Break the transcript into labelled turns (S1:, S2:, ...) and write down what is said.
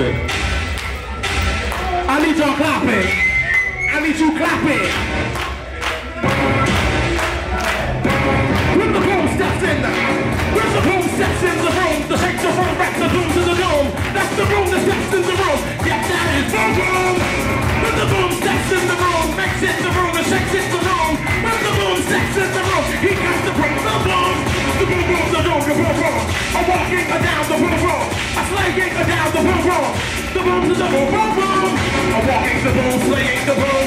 S1: I need y'all clapping. I need you clapping. I'm walking the bull, slaying the bull.